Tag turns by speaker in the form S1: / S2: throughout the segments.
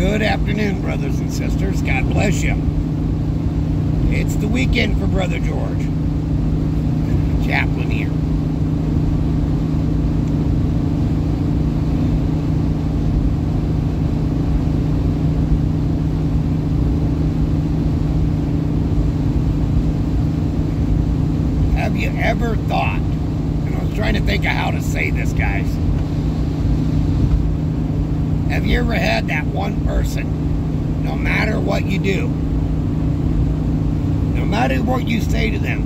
S1: Good afternoon, brothers and sisters. God bless you. It's the weekend for Brother George. Chaplain here. Have you ever thought, and I was trying to think of how to say this, guys. Have you ever had that one person, no matter what you do, no matter what you say to them,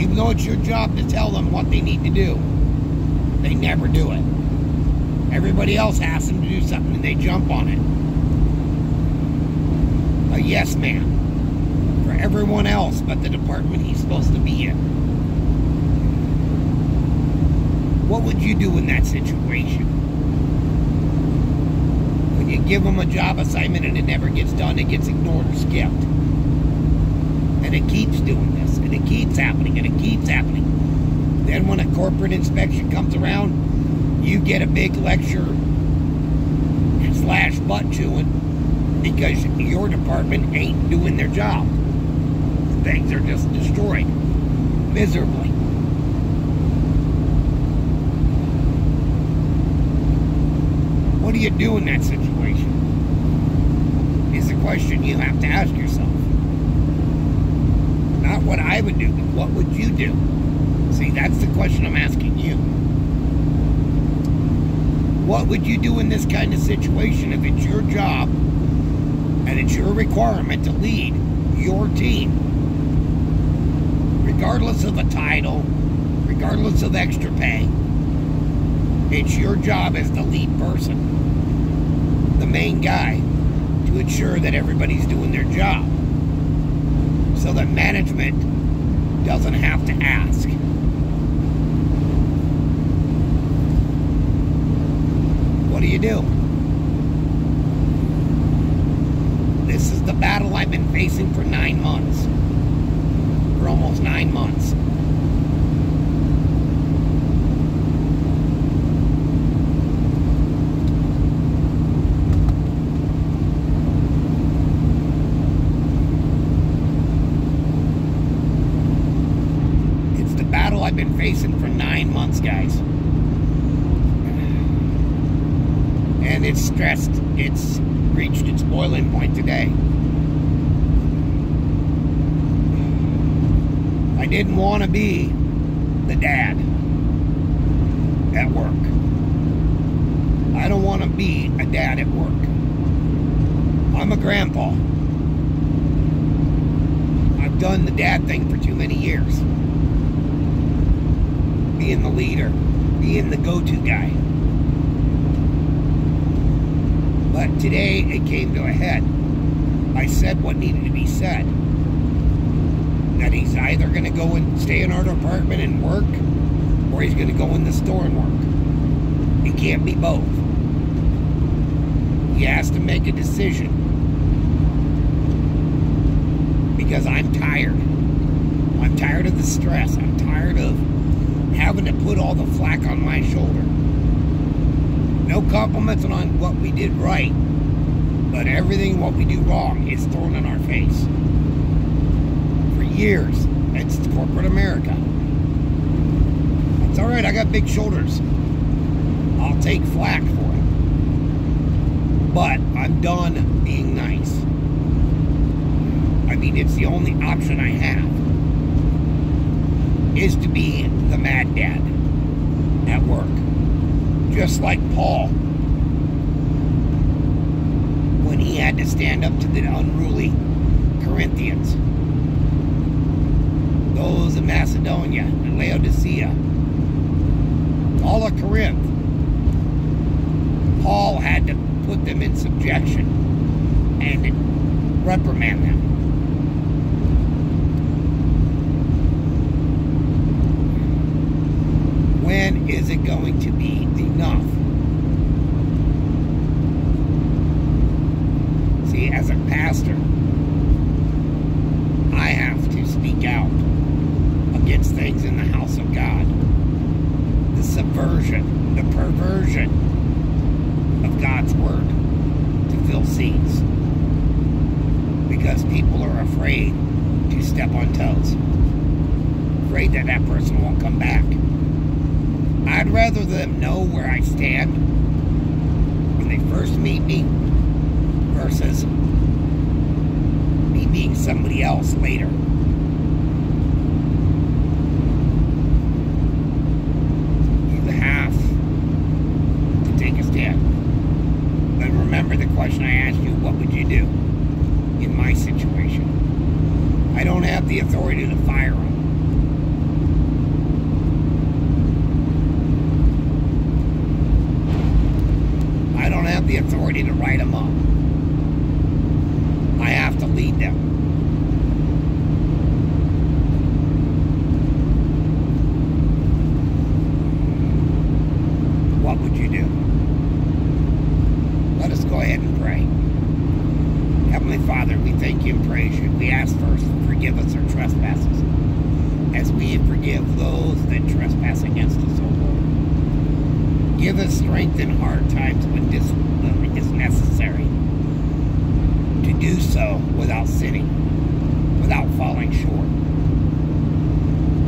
S1: even though it's your job to tell them what they need to do, they never do it. Everybody else asks them to do something and they jump on it. A yes man for everyone else but the department he's supposed to be in. What would you do in that situation? You give them a job assignment and it never gets done, it gets ignored or skipped. And it keeps doing this, and it keeps happening, and it keeps happening. Then when a corporate inspection comes around, you get a big lecture and slash butt chewing because your department ain't doing their job. Things are just destroyed miserably. What do you do in that situation? Question you have to ask yourself. Not what I would do, but what would you do? See, that's the question I'm asking you. What would you do in this kind of situation if it's your job and it's your requirement to lead your team? Regardless of the title, regardless of extra pay, it's your job as the lead person, the main guy, to ensure that everybody's doing their job so that management doesn't have to ask. What do you do? This is the battle I've been facing for nine months. For almost nine months. It's the battle I've been facing for nine months, guys. And it's stressed. It's reached its boiling point today. I didn't want to be the dad at work. I don't want to be a dad at work. I'm a grandpa. I've done the dad thing for too many years. Being the leader, being the go to guy. But today it came to a head. I said what needed to be said. That he's either going to go and stay in our department and work, or he's going to go in the store and work. It can't be both. He has to make a decision. Because I'm tired. I'm tired of the stress. I'm tired of having to put all the flack on my shoulder. No compliments on what we did right, but everything what we do wrong is thrown in our face. For years, it's corporate America. It's all right. I got big shoulders. I'll take flack for it. But I'm done being nice. I mean, it's the only option I have is to be the mad dad at work. Just like Paul when he had to stand up to the unruly Corinthians. Those in Macedonia and Laodicea. All of Corinth. Paul had to put them in subjection and reprimand them. When is it going to be enough? See, as a pastor, I have to speak out against things in the house of God. The subversion, the perversion of God's word. To fill seats because people are afraid to step on toes, afraid that that person won't come back. I'd rather them know where I stand when they first meet me versus me being somebody else later. You have to take a stand. But remember the question I asked you, what would you do in my situation? I don't have the authority to fire them. I don't have the to them up. I have to lead them. What would you do? Let us go ahead and pray. Heavenly Father, we thank you and praise you. We ask first, forgive us our trespasses, as we forgive those that trespass against us, O. Give us strength in hard times when discipline is necessary to do so without sinning, without falling short.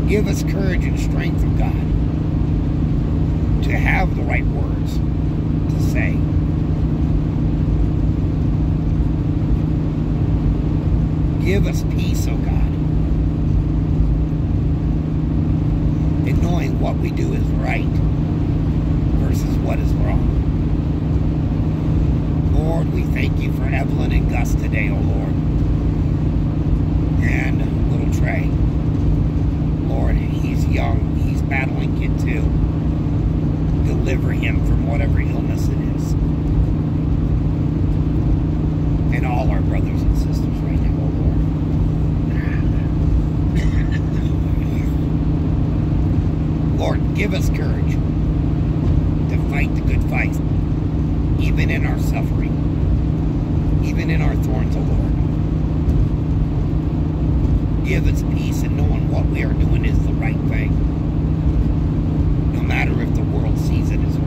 S1: Give us courage and strength of God to have the right words to say. Give us peace, O God, in knowing what we do is right versus what is wrong. Lord, we thank you for Evelyn and Gus today, O Lord, and little Trey. Lord, he's young, he's battling it too. Deliver him from whatever illness it is. And all our brothers and sisters right now, O Lord. Lord, give us courage fight the good fight, even in our suffering, even in our thorns, O Lord. Give us peace in knowing what we are doing is the right thing, no matter if the world sees it as